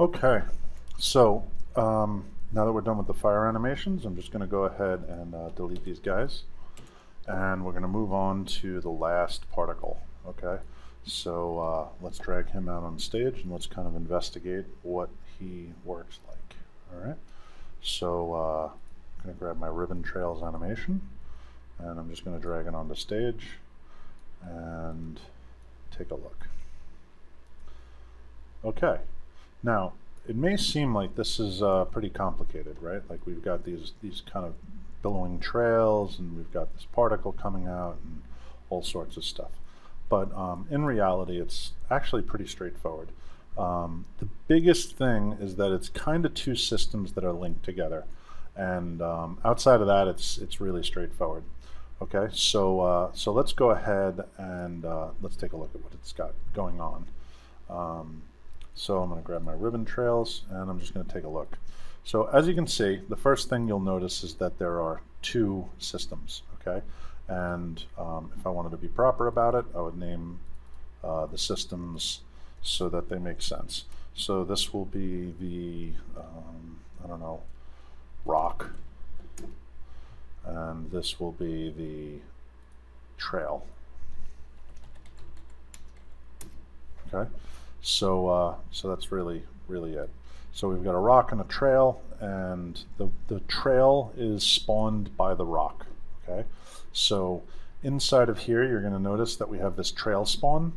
Okay, so um, now that we're done with the fire animations, I'm just going to go ahead and uh, delete these guys. And we're going to move on to the last particle, okay? So uh, let's drag him out on stage and let's kind of investigate what he works like, all right? So uh, I'm going to grab my ribbon trails animation and I'm just going to drag it onto stage and take a look. Okay, now it may seem like this is uh, pretty complicated, right? Like we've got these these kind of billowing trails, and we've got this particle coming out, and all sorts of stuff. But um, in reality, it's actually pretty straightforward. Um, the biggest thing is that it's kind of two systems that are linked together, and um, outside of that, it's it's really straightforward. Okay, so uh, so let's go ahead and uh, let's take a look at what it's got going on. So I'm going to grab my ribbon trails and I'm just going to take a look. So as you can see, the first thing you'll notice is that there are two systems, okay? And um, if I wanted to be proper about it, I would name uh, the systems so that they make sense. So this will be the, um, I don't know, rock, and this will be the trail. Okay. So, uh, so that's really, really it. So we've got a rock and a trail, and the, the trail is spawned by the rock, okay? So inside of here, you're gonna notice that we have this trail spawn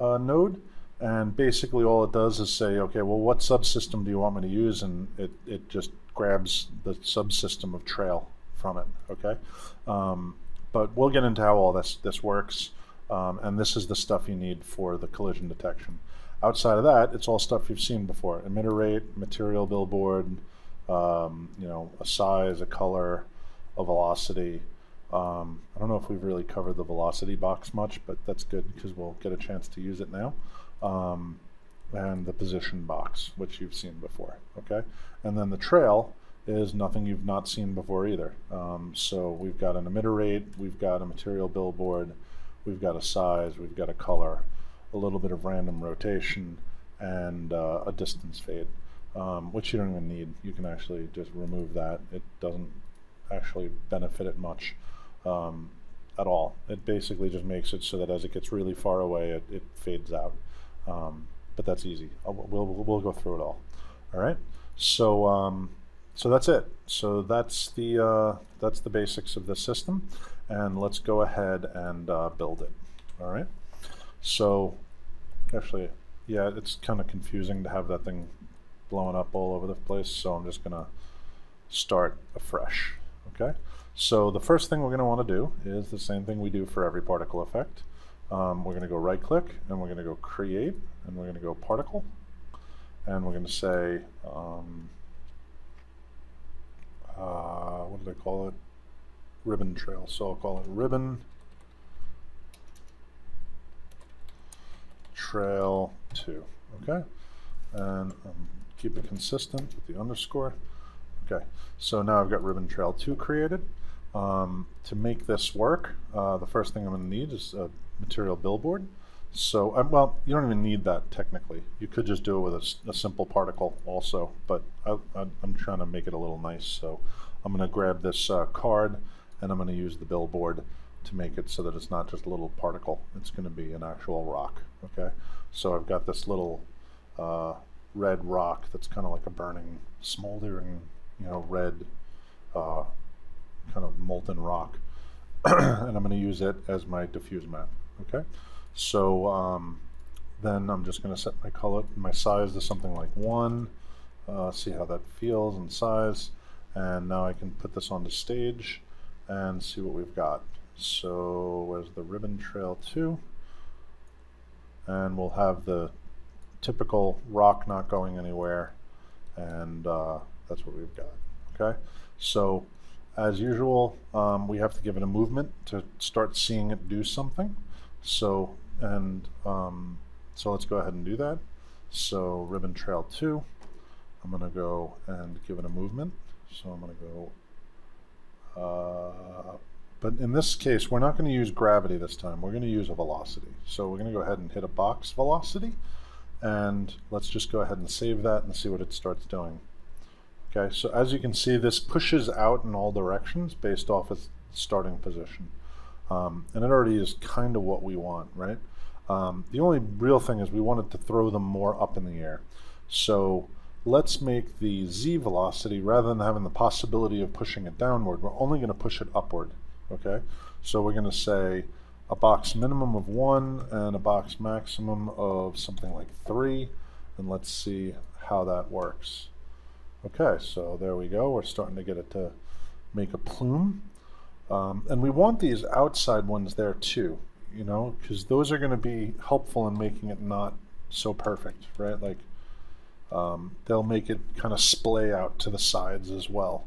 uh, node, and basically all it does is say, okay, well, what subsystem do you want me to use? And it, it just grabs the subsystem of trail from it, okay? Um, but we'll get into how all this, this works, um, and this is the stuff you need for the collision detection. Outside of that, it's all stuff you've seen before. Emitter rate, material billboard, um, you know, a size, a color, a velocity. Um, I don't know if we've really covered the velocity box much, but that's good because we'll get a chance to use it now. Um, and the position box, which you've seen before, okay? And then the trail is nothing you've not seen before either. Um, so we've got an emitter rate, we've got a material billboard, we've got a size, we've got a color, a little bit of random rotation, and uh, a distance fade, um, which you don't even need. You can actually just remove that. It doesn't actually benefit it much um, at all. It basically just makes it so that as it gets really far away, it, it fades out. Um, but that's easy. I'll, we'll, we'll go through it all. All right. So um, so that's it. So that's the uh, that's the basics of the system, and let's go ahead and uh, build it. All right. So actually, yeah, it's kind of confusing to have that thing blowing up all over the place, so I'm just going to start afresh. Okay, so the first thing we're going to want to do is the same thing we do for every particle effect. Um, we're going to go right click and we're going to go create and we're going to go particle and we're going to say um, uh, what did I call it ribbon trail so I'll call it ribbon trail 2. Okay? And um, keep it consistent with the underscore. Okay, so now I've got ribbon trail 2 created. Um, to make this work, uh, the first thing I'm going to need is a material billboard. So, um, well, you don't even need that technically. You could just do it with a, a simple particle also, but I, am trying to make it a little nice. So I'm going to grab this uh, card and I'm going to use the billboard to make it so that it's not just a little particle. It's going to be an actual rock. Okay, so I've got this little uh, red rock that's kind of like a burning, smoldering, you know, red uh, kind of molten rock, and I'm going to use it as my diffuse map. Okay, so um, then I'm just going to set my color, my size to something like one. Uh, see how that feels in size, and now I can put this on the stage and see what we've got. So where's the ribbon trail 2? And we'll have the typical rock not going anywhere. And uh, that's what we've got. Okay, so as usual, um, we have to give it a movement to start seeing it do something. So, and um, so let's go ahead and do that. So ribbon trail 2, I'm going to go and give it a movement. So I'm going to go uh, but in this case, we're not going to use gravity this time. We're going to use a velocity. So we're going to go ahead and hit a box velocity. and let's just go ahead and save that and see what it starts doing. Okay, so as you can see, this pushes out in all directions based off its starting position. Um, and it already is kind of what we want, right? Um, the only real thing is we wanted to throw them more up in the air. So let's make the z velocity, rather than having the possibility of pushing it downward, we're only going to push it upward, okay? So we're going to say a box minimum of 1 and a box maximum of something like 3, and let's see how that works. Okay, so there we go. We're starting to get it to make a plume. Um, and we want these outside ones there too, you know, because those are going to be helpful in making it not so perfect, right? Like um, they'll make it kind of splay out to the sides as well.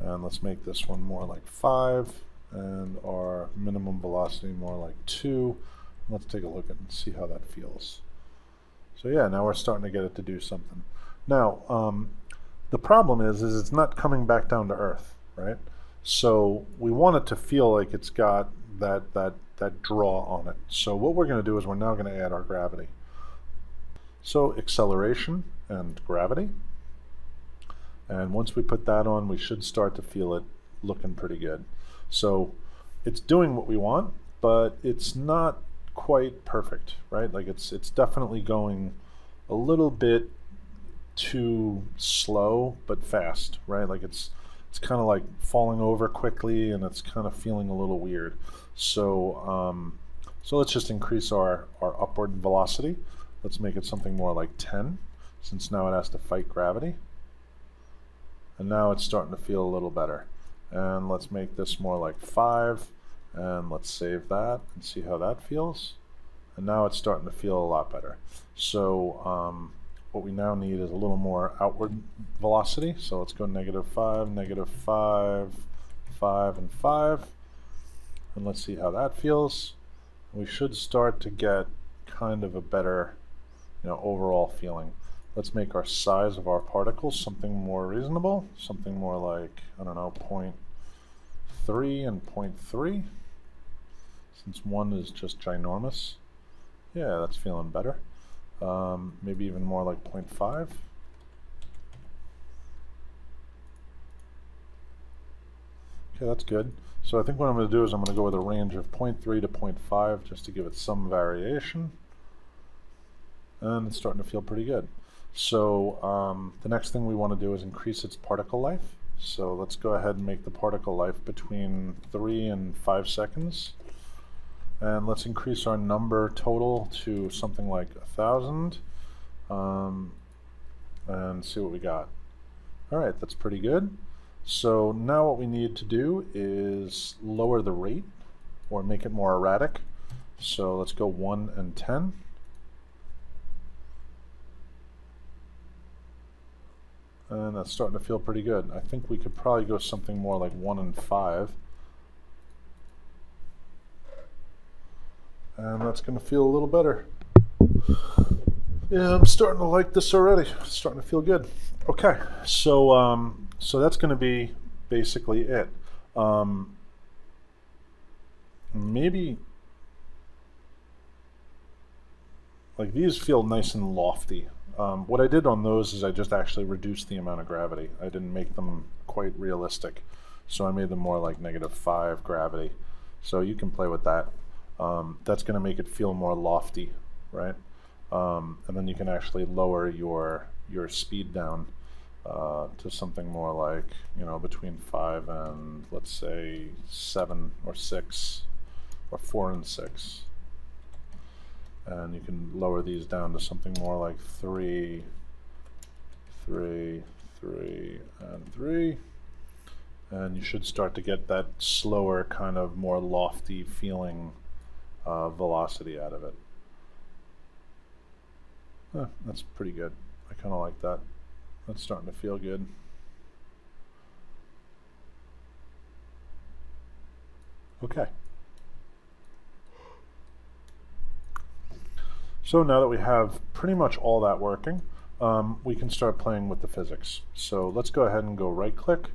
And let's make this one more like 5 and our minimum velocity more like 2. Let's take a look and see how that feels. So yeah, now we're starting to get it to do something. Now, um, the problem is, is it's not coming back down to earth, right? So we want it to feel like it's got that, that, that draw on it. So what we're going to do is we're now going to add our gravity. So acceleration and gravity. And once we put that on, we should start to feel it looking pretty good. So it's doing what we want, but it's not quite perfect, right? Like it's it's definitely going a little bit too slow but fast, right? Like it's it's kind of like falling over quickly and it's kind of feeling a little weird. So um, so let's just increase our, our upward velocity. Let's make it something more like 10 since now it has to fight gravity. And now it's starting to feel a little better. And let's make this more like 5 and let's save that and see how that feels. And now it's starting to feel a lot better. So um, what we now need is a little more outward velocity. So let's go negative 5, negative 5, 5, and 5. And let's see how that feels. We should start to get kind of a better you know, overall feeling. Let's make our size of our particles something more reasonable, something more like, I don't know, 0.3 and 0.3 since one is just ginormous. Yeah, that's feeling better. Um, maybe even more like 0.5. Okay, that's good. So I think what I'm going to do is I'm going to go with a range of 0.3 to 0.5 just to give it some variation. And it's starting to feel pretty good. So um, the next thing we want to do is increase its particle life. So let's go ahead and make the particle life between 3 and 5 seconds. And let's increase our number total to something like a thousand. Um, and see what we got. All right, that's pretty good. So now what we need to do is lower the rate or make it more erratic. So let's go 1 and 10. And that's starting to feel pretty good. I think we could probably go something more like 1 and 5. and that's going to feel a little better. Yeah, I'm starting to like this already. It's starting to feel good. Okay, so um, so that's going to be basically it. Um, maybe like these feel nice and lofty. Um, what I did on those is I just actually reduced the amount of gravity. I didn't make them quite realistic. So I made them more like negative 5 gravity. So you can play with that um, that's going to make it feel more lofty, right? Um, and then you can actually lower your your speed down uh, to something more like you know between five and let's say seven or six or four and six and you can lower these down to something more like three three three and three and you should start to get that slower kind of more lofty feeling uh, velocity out of it. That's pretty good. I kind of like that. That's starting to feel good. Okay. So now that we have pretty much all that working, um, we can start playing with the physics. So let's go ahead and go right click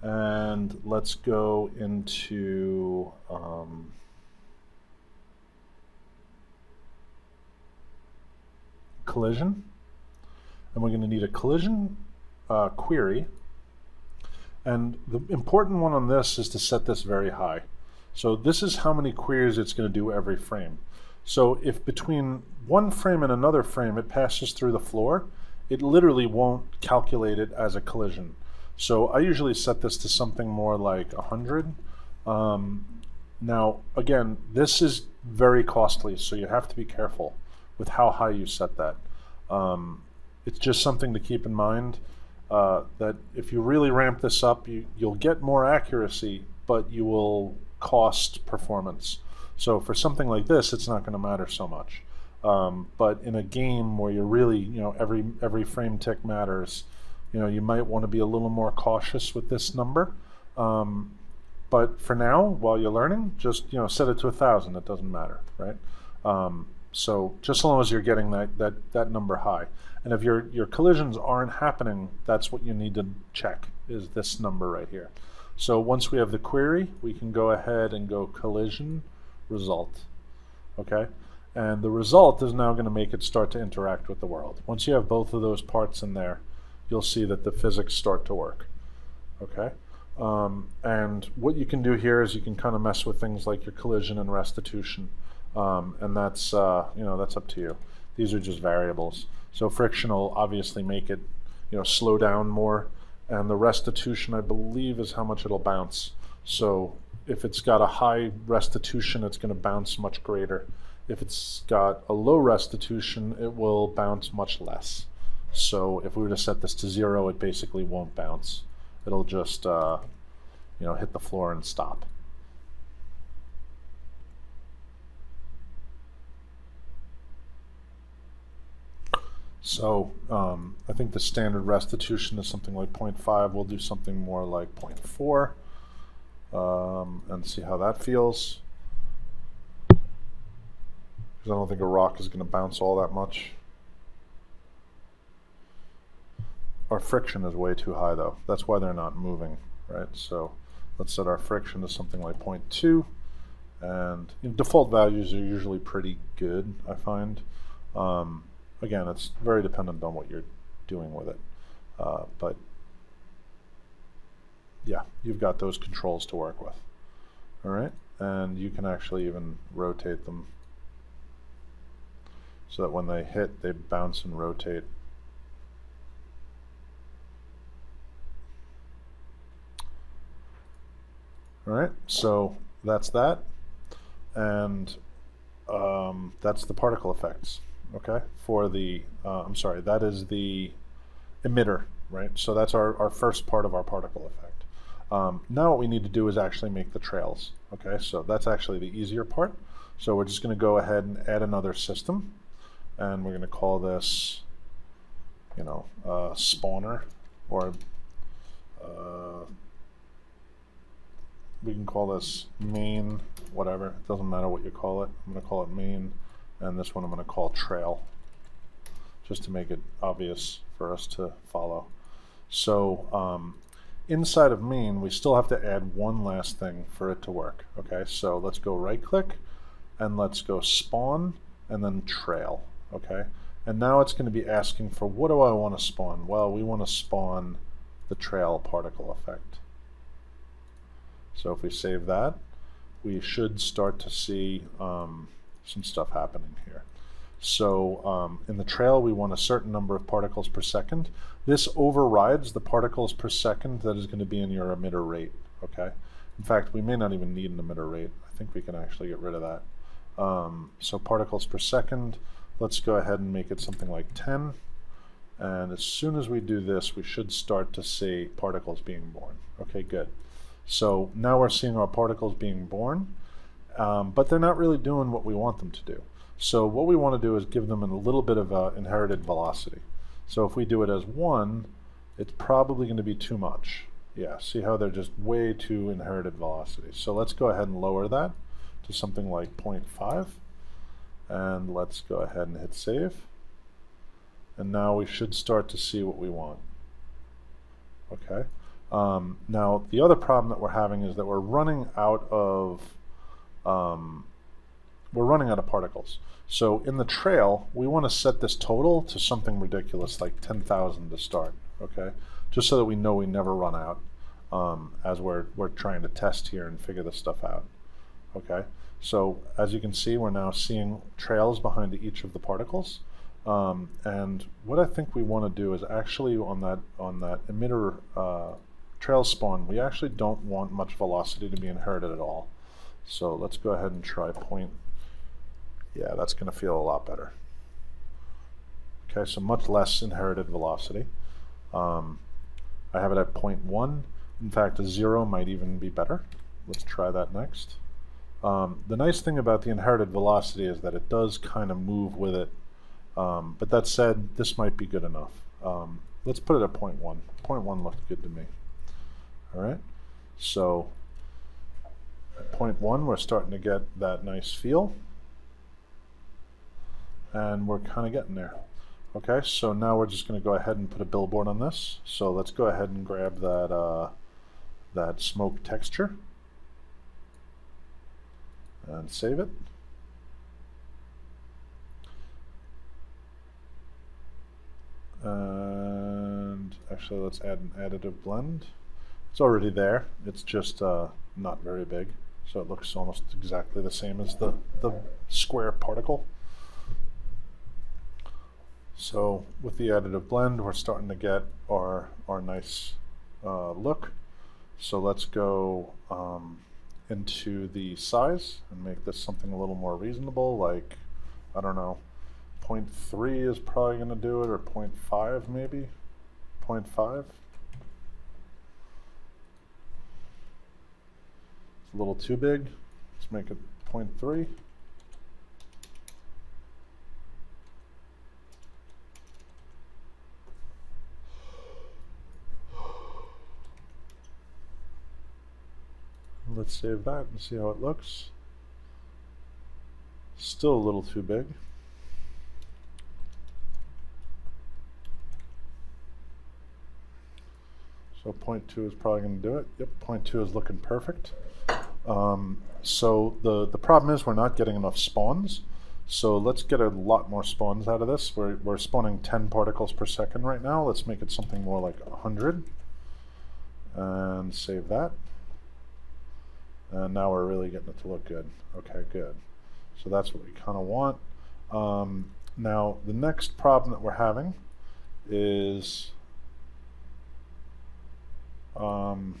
and let's go into um, collision, and we're going to need a collision uh, query. And the important one on this is to set this very high. So this is how many queries it's going to do every frame. So if between one frame and another frame it passes through the floor, it literally won't calculate it as a collision. So I usually set this to something more like 100. Um, now, again, this is very costly, so you have to be careful with how high you set that. Um, it's just something to keep in mind uh, that if you really ramp this up, you, you'll get more accuracy, but you will cost performance. So for something like this, it's not going to matter so much. Um, but in a game where you're really, you know, every every frame tick matters, you know, you might want to be a little more cautious with this number. Um, but for now, while you're learning, just you know, set it to a thousand. It doesn't matter, right? Um, so just as long as you're getting that that that number high, and if your your collisions aren't happening, that's what you need to check is this number right here. So once we have the query, we can go ahead and go collision result. Okay? And the result is now going to make it start to interact with the world. Once you have both of those parts in there, you'll see that the physics start to work. Okay? Um, and what you can do here is you can kind of mess with things like your collision and restitution. Um, and that's, uh, you know, that's up to you. These are just variables. So friction will obviously make it, you know, slow down more. And the restitution, I believe, is how much it'll bounce. So if it's got a high restitution, it's going to bounce much greater. If it's got a low restitution, it will bounce much less. So if we were to set this to zero, it basically won't bounce. It'll just, uh, you know, hit the floor and stop. So um, I think the standard restitution is something like 0.5. We'll do something more like 0.4 um, and see how that feels. Because I don't think a rock is going to bounce all that much. Our friction is way too high though. That's why they're not moving, right? So let's set our friction to something like 0.2. And you know, default values are usually pretty good, I find. Um, again, it's very dependent on what you're doing with it. Uh, but yeah, you've got those controls to work with. All right, and you can actually even rotate them so that when they hit, they bounce and rotate. All right, so that's that, and um, that's the particle effects. Okay, for the uh, I'm sorry, that is the emitter, right? So that's our, our first part of our particle effect. Um, now what we need to do is actually make the trails. Okay, so that's actually the easier part. So we're just going to go ahead and add another system, and we're going to call this, you know, uh, spawner, or uh, we can call this main, whatever. It doesn't matter what you call it. I'm going to call it main, and this one I'm going to call trail, just to make it obvious for us to follow. So um, inside of main, we still have to add one last thing for it to work. Okay, so let's go right click and let's go spawn and then trail. Okay, and now it's going to be asking for what do I want to spawn? Well, we want to spawn the trail particle effect. So if we save that, we should start to see um, some stuff happening here. So um, in the trail, we want a certain number of particles per second. This overrides the particles per second that is going to be in your emitter rate. Okay. In fact, we may not even need an emitter rate. I think we can actually get rid of that. Um, so particles per second, let's go ahead and make it something like 10. And as soon as we do this, we should start to see particles being born. Okay, good. So now we're seeing our particles being born, um, but they're not really doing what we want them to do. So what we want to do is give them a little bit of uh, inherited velocity. So if we do it as 1, it's probably going to be too much. Yeah, see how they're just way too inherited velocity. So let's go ahead and lower that to something like 0.5. And let's go ahead and hit save. And now we should start to see what we want. Okay. Um, now, the other problem that we're having is that we're running out of um, we're running out of particles. So in the trail, we want to set this total to something ridiculous like 10,000 to start, okay? Just so that we know we never run out um, as we're, we're trying to test here and figure this stuff out, okay? So as you can see, we're now seeing trails behind each of the particles. Um, and what I think we want to do is actually on that on that emitter uh, trail spawn, we actually don't want much velocity to be inherited at all. So let's go ahead and try point. Yeah, that's going to feel a lot better. Okay, so much less inherited velocity. Um, I have it at 0.1. In fact, a 0 might even be better. Let's try that next. Um, the nice thing about the inherited velocity is that it does kind of move with it. Um, but that said, this might be good enough. Um, let's put it at 0.1. 0.1 looked good to me. All right, so at 0.1 we're starting to get that nice feel. And we're kind of getting there. Okay, so now we're just going to go ahead and put a billboard on this. So let's go ahead and grab that, uh, that smoke texture and save it. And actually let's add an additive blend. It's already there, it's just uh, not very big. So it looks almost exactly the same as the, the square particle. So with the additive blend, we're starting to get our, our nice uh, look. So let's go um, into the size and make this something a little more reasonable, like, I don't know, 0.3 is probably going to do it, or 0.5 maybe, 0.5. It's a little too big, let's make it 0.3. Let's save that and see how it looks. Still a little too big. So 0.2 is probably going to do it. Yep, 0.2 is looking perfect. Um, so the, the problem is we're not getting enough spawns. So let's get a lot more spawns out of this. We're, we're spawning 10 particles per second right now. Let's make it something more like 100. And save that. And now we're really getting it to look good. Okay, good. So that's what we kind of want. Um, now, the next problem that we're having is um,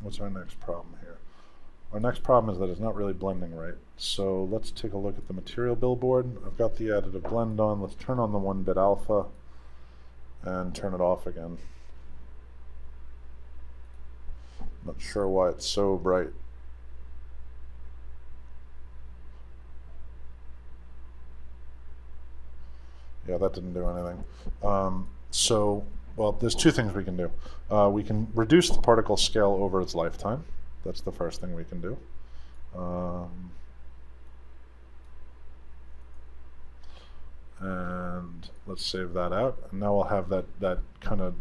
what's our next problem here? Our next problem is that it's not really blending right. So let's take a look at the material billboard. I've got the additive blend on. Let's turn on the 1-bit alpha and turn it off again. Not sure why it's so bright. Yeah, that didn't do anything. Um, so, well, there's two things we can do. Uh, we can reduce the particle scale over its lifetime. That's the first thing we can do. Um, and let's save that out. And now we'll have that, that kind of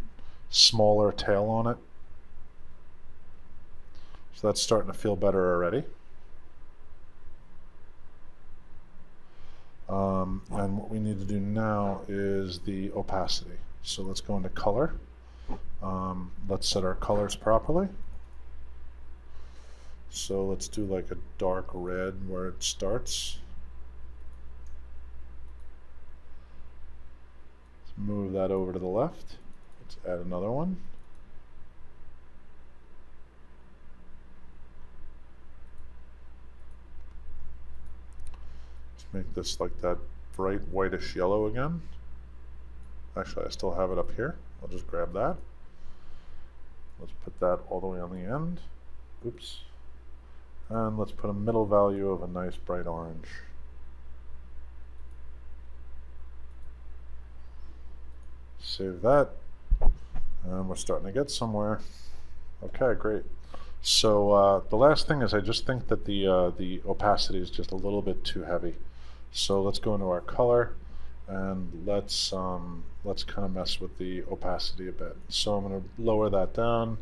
smaller tail on it. So that's starting to feel better already. Um, and what we need to do now is the opacity. So let's go into color. Um, let's set our colors properly. So let's do like a dark red where it starts. Let's move that over to the left. Let's add another one. Make this like that bright whitish yellow again. Actually, I still have it up here. I'll just grab that. Let's put that all the way on the end. Oops. And let's put a middle value of a nice bright orange. Save that. And we're starting to get somewhere. Okay, great. So uh, the last thing is I just think that the, uh, the opacity is just a little bit too heavy. So let's go into our color and let's um, let's kind of mess with the opacity a bit. So I'm going to lower that down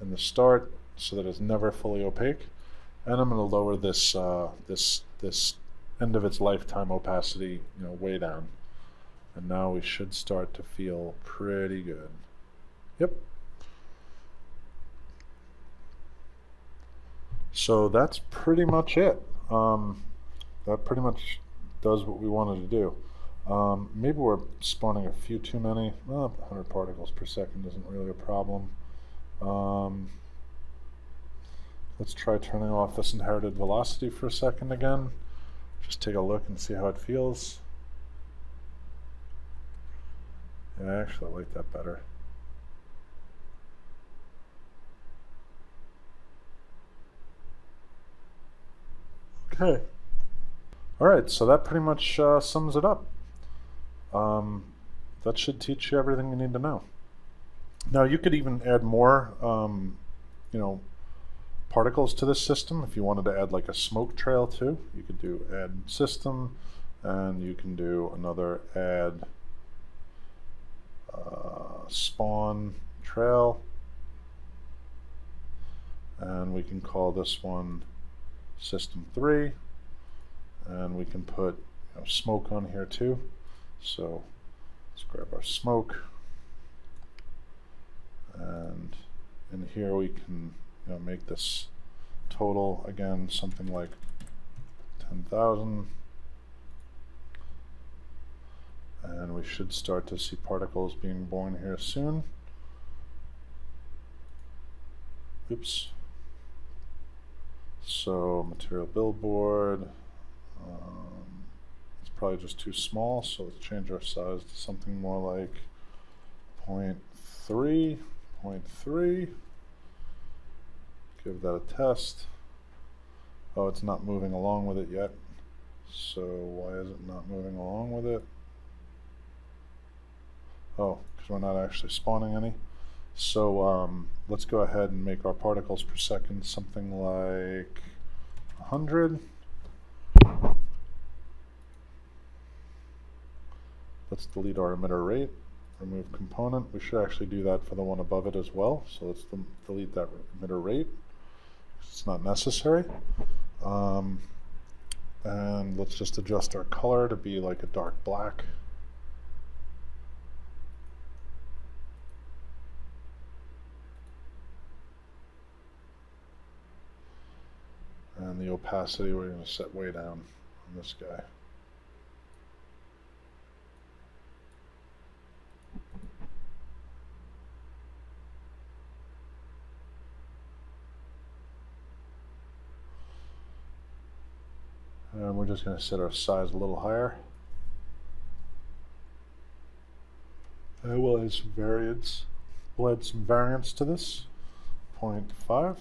in the start so that it's never fully opaque. And I'm going to lower this, uh, this, this end of its lifetime opacity, you know, way down. And now we should start to feel pretty good. Yep. So that's pretty much it. Um, that pretty much does what we wanted to do. Um, maybe we're spawning a few too many. Well, 100 particles per second isn't really a problem. Um, let's try turning off this inherited velocity for a second again. Just take a look and see how it feels. Yeah, I actually like that better. Okay. All right, so that pretty much uh, sums it up. Um, that should teach you everything you need to know. Now you could even add more, um, you know, particles to this system. If you wanted to add like a smoke trail too, you could do add system, and you can do another add uh, spawn trail, and we can call this one system three, and we can put you know, smoke on here too. So let's grab our smoke. And in here we can you know, make this total again something like 10,000. And we should start to see particles being born here soon. Oops. So material billboard. Um, it's probably just too small, so let's change our size to something more like 0.3, 0.3. Give that a test. Oh, it's not moving along with it yet. So why is it not moving along with it? Oh, because we're not actually spawning any. So um, let's go ahead and make our particles per second something like 100. Let's delete our emitter rate, remove component. We should actually do that for the one above it as well. So let's delete that emitter rate. It's not necessary. Um, and let's just adjust our color to be like a dark black. And the opacity we're going to set way down on this guy. And we're just going to set our size a little higher. And we'll add some variance. We'll add some variance to this. 0.5.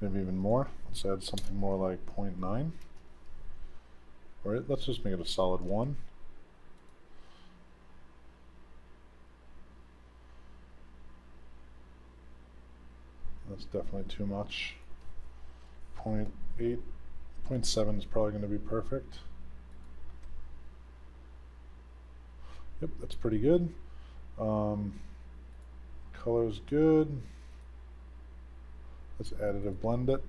Maybe even more. Let's add something more like 0.9. Alright, let's just make it a solid 1. That's definitely too much. 0 0.8, 0.7 is probably going to be perfect. Yep, that's pretty good. Um, color's good. Let's additive blend it.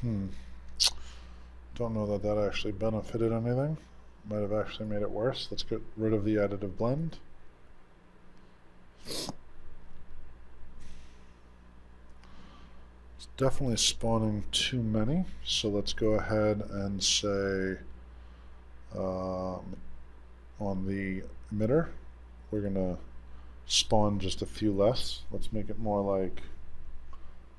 Hmm. Don't know that that actually benefited anything might have actually made it worse. Let's get rid of the additive blend. It's definitely spawning too many, so let's go ahead and say um, on the emitter, we're going to spawn just a few less. Let's make it more like,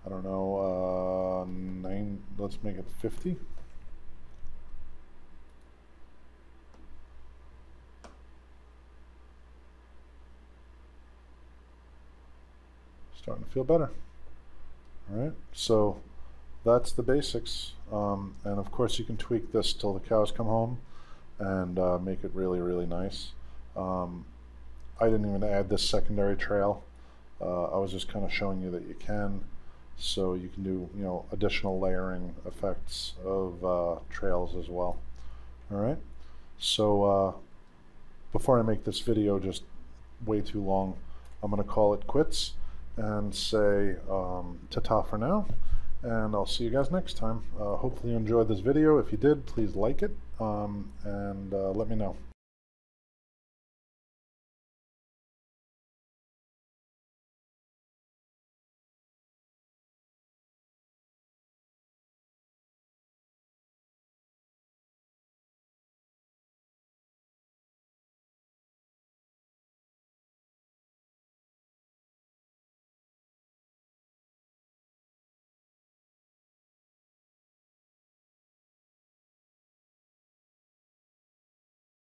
I don't know, uh, nine, let's make it 50. Starting to feel better. All right, so that's the basics. Um, and of course, you can tweak this till the cows come home and uh, make it really, really nice. Um, I didn't even add this secondary trail. Uh, I was just kind of showing you that you can. So you can do you know additional layering effects of uh, trails as well. All right. So uh, before I make this video just way too long, I'm going to call it quits and say um, ta-ta for now. And I'll see you guys next time. Uh, hopefully you enjoyed this video. If you did, please like it um, and uh, let me know.